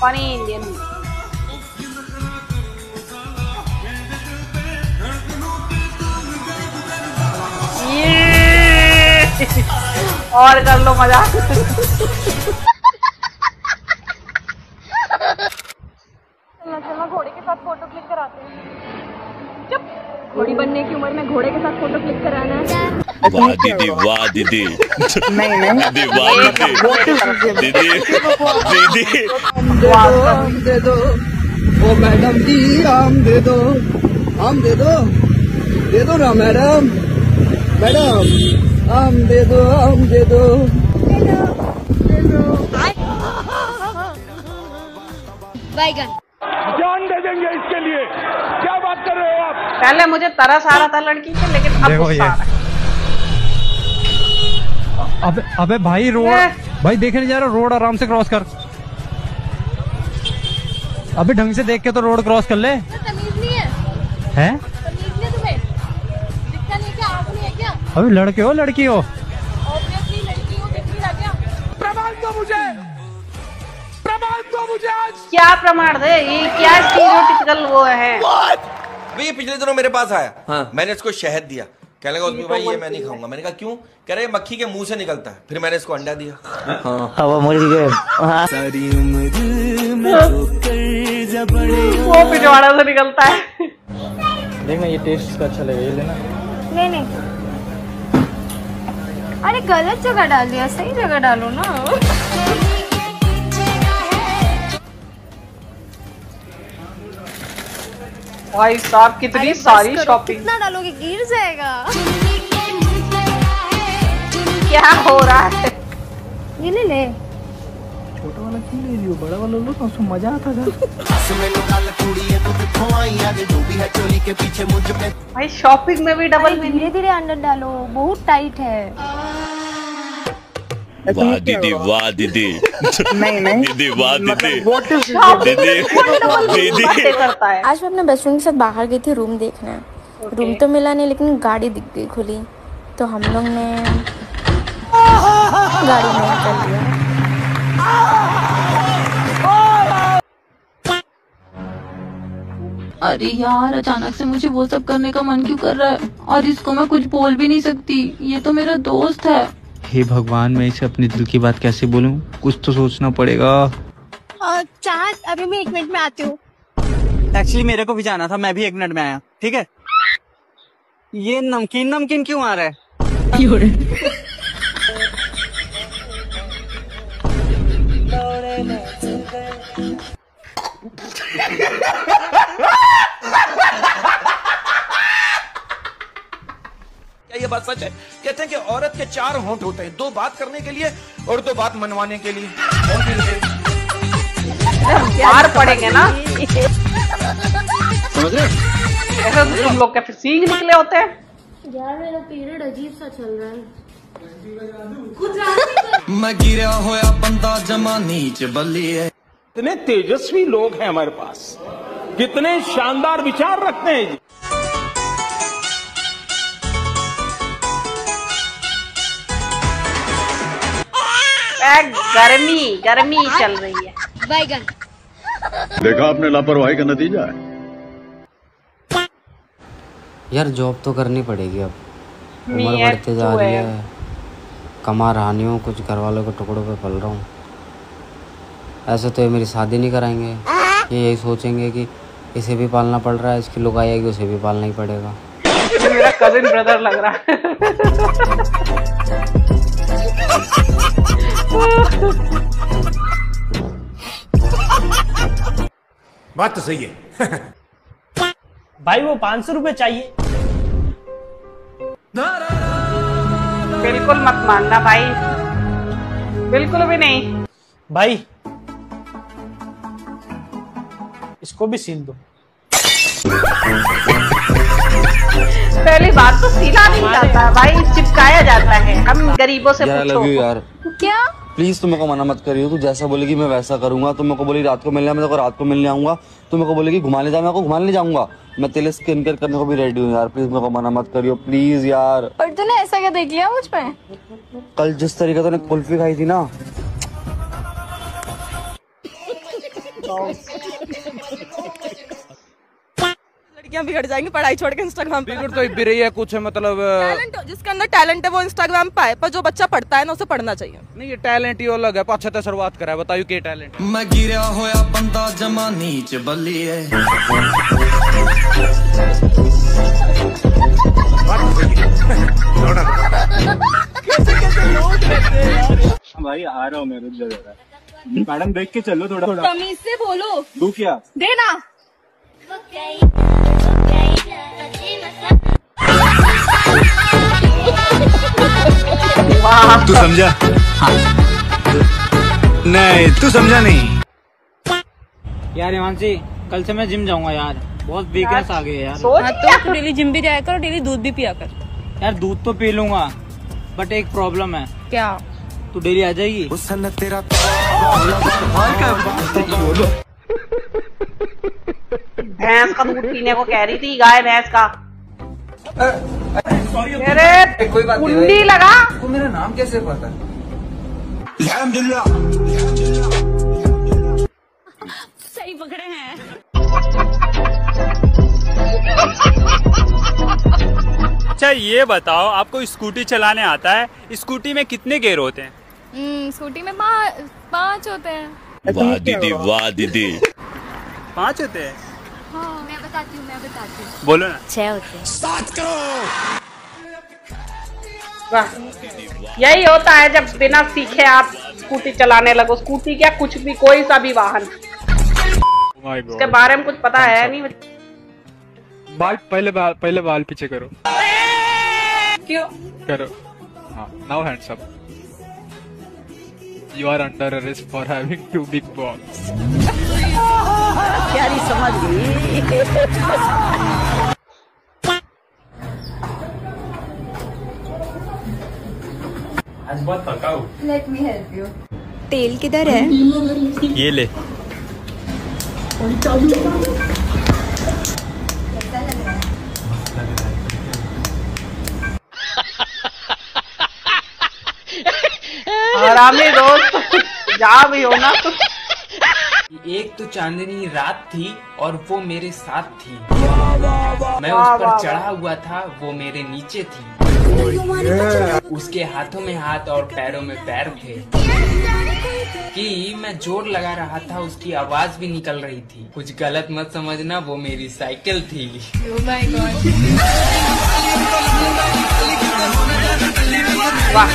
funny Indian. ये और कर लो मज़ा चलना चलना घोड़े के साथ फ़ोटो क्लिक कराते हैं। चुप। घोड़ी बनने की उम्र में घोड़े के साथ फ़ोटो क्लिक कराना है। वाह दीदी वाह दीदी नहीं नहीं दीदी वाह दीदी दीदी दीदी आम दे दो ओ मैडम जी आम दे दो आम दे दो दे दो ना मैडम मैडम आम दे दो आम दे दो बैगन जान दे देंगे इसके लिए। क्या बात कर रहे हो आप? पहले मुझे तरस आ रहा था लड़की से लेकिन अब देखो गुस्सा ये। आ रहा है। अबे अबे भाई रोड भाई देखने जा रहा रोड आराम से क्रॉस कर। अबे ढंग से देख के तो रोड क्रॉस कर ले। है। हैं? तमीज नहीं है तुम्हें? दिखता नहीं है क्या? आँख नहीं है क्या? अबे लड़के हो लड़की हो। हो क्या प्रमाण दो मुझे। प्रमाण दो मुझे आज। क्या प्रमाण दे ये क्या स्टीरियोटिपिकल वो है? भाई ये पिछले दिनों मेरे पास आया। हाँ। मैंने इसको शहद दिया। कहने लगा उसमें भाई ये मैं नहीं खाऊँगा। मैंने कहा क्यों? कह रहे मक्खी के मुँह से निकलता है। फिर मैंने इसको अंडा दिया। हाँ। हवा मुर्गी के वो पिछवाड़ा से निकलता है। देखना ये टेस्ट इसका अच्छा लगेगा ये लेना। नहीं नहीं। अरे गलत जगह डाल दिया सही जगह डालो ना। भाई साहब कितनी सारी शॉपिंग कितना डालोगे गिर जाएगा। क्या हो रहा है? ये ले। ले छोटा वाला क्यों ले लियो बड़ा वाला लो तो उसमें मज़ा आता था। भाई शॉपिंग में भी डबल धीरे धीरे अंदर डालो बहुत टाइट है। वाह दीदी वाह दीदी। नहीं नहीं। दीदी वाह दीदी। दीदी दीदी। है। आज मैं अपने बेस्ट फ्रेंड के साथ बाहर गई थी रूम देखने। रूम तो मिला नहीं लेकिन गाड़ी दिख गई खुली। तो हम लोग ने गाड़ी में कर लिया अरे यार अचानक से मुझे वो सब करने का मन क्यों कर रहा है? और इसको मैं कुछ बोल भी नहीं सकती। ये तो मेरा दोस्त है। हे भगवान मैं इसे अपने दिल की बात कैसे बोलूँ? कुछ तो सोचना पड़ेगा। चाह अभी मैं एक मिनट में आती हूँ। एक्चुअली मेरे को भी जाना था मैं भी एक मिनट में आया ठीक है? ये नमकीन नमकीन क्यों आ रहा है क्या ये बात सच है? कहते हैं कि औरत के चार होंठ होते हैं। दो बात करने के लिए और दो बात मनवाने के लिए। मार पड़ेंगे ना? समझ रहे ऐसे तो तुम लोग सींग निकले होते हैं। यार मेरा पीरियड अजीब सा चल रहा है। मैं गिरा होया बंदा जमा नीच बल्ली है। कितने तेजस्वी लोग हैं हमारे पास। कितने शानदार विचार रखते हैं जी। ए, गर्मी गर्मी चल रही है। बैगन। देखा आपने लापरवाही का नतीजा है। यार जॉब तो करनी पड़ेगी अब। उम्र बढ़ते जा तो रही है। है। कमा रहा नहीं हूँ कुछ घर वालों के टुकड़ों पे पल रहा हूँ। ऐसे तो ये मेरी शादी नहीं कराएँगे। ये यही सोचेंगे कि इसे भी पालना पड़ रहा है इसकी लुगाई आएगी उसे भी पालना ही पड़ेगा। मेरा कजिन ब्रदर लग रहा है। बात तो सही है। भाई वो पाँच सौ रूपए चाहिए। बिल्कुल मत मानना भाई। बिल्कुल भी नहीं। भाई इसको भी सील दो। पहली बात तो सीना नहीं जाता भाई चिपकाया जाता है। हम गरीबों से पूछो। यार। क्या प्लीज़ तुम मेरे को मना मत करियो तू जैसा बोलेगी मैं वैसा करूँगा। तुम मेरे को बोली रात को मिलने मैं तो रात को मिलने आऊँगा। तुम मेरे को बोलेगी घुमाने जा मैं को घुमाने जाऊँगा। मैं तेरे स्किन केयर करने को भी रेडी हूँ यार प्लीज़ मेरे को मना मत करियो प्लीज़ यार। पर तूने ऐसा क्या देख लिया मुझ पे? कल जिस तरीके से तूने कुल्फी खाई थी ना लड़कियाँ बिगड़ जाएँगी पढ़ाई छोड़ के इंस्टाग्राम बिगड़ तो भी रही है कुछ है मतलब टैलेंट जिसके अंदर टैलेंट है वो इंस्टाग्राम पाए पर जो बच्चा पढ़ता है ना उसे पढ़ना चाहिए। नहीं ये टैलेंट ही अलग है पाछे तो शुरुआत करा है बताइयो के टैलेंट मैं गिरा होया बंदा जमा नीच बल्लीए भाई आ रहा हूँ मैं रुक जाओ जरा। मैडम देख के चलो थोड़ा थोड़ा। तमीज से बोलो। दू क्या? देना। तू समझा? नहीं तू समझा नहीं। यार हिमांशी कल से मैं जिम जाऊँगा यार। बहुत वीकनेस आ गई है यार। हाँ तो डेली जिम भी जाया कर और डेली दूध भी पिया कर। यार दूध तो पी लूँगा बट एक प्रॉब्लम है। क्या? तू डेली आ जाएगी? तेरा। भैंस का दूध पीने को कह रही थी गाय भैंस का। अरे कोई बात नहीं कुंडी लगा। आपको मेरा नाम कैसे पता? सही पकड़े हैं। अच्छा ये बताओ आपको स्कूटी चलाने आता है स्कूटी में कितने गेयर होते हैं? हम्म, स्कूटी में पाँच पाँच होते हैं। वाह दीदी वाह दीदी। पाँच होते हैं? हाँ मैं बताती हूँ मैं बताती हूँ। बोलो ना। छह होते हैं। वाह। यही होता है जब बिना सीखे आप स्कूटी चलाने लगो। स्कूटी क्या कुछ भी कोई सा भी वाहन। इसके बारे में कुछ पता है नहीं? बाल पहले बाल पहले बाल पीछे करो। क्यों? करो। हाँ now hands up you are under arrest for having too big balls प्यारी समझ गई। आज बहुत थका हूँ। लेट मी हेल्प यू तेल किधर है? ये ले। आरामी दोस्त जा भी हो ना। एक तो चांदनी रात थी और वो मेरे साथ थी। मैं उस पर चढ़ा हुआ था वो मेरे नीचे थी। उसके हाथों में हाथ और पैरों में पैर थे। कि मैं ज़ोर लगा रहा था उसकी आवाज़ भी निकल रही थी। कुछ गलत मत समझना वो मेरी साइकिल थी। वाह।